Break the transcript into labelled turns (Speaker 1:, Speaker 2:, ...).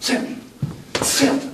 Speaker 1: Sam, Sam,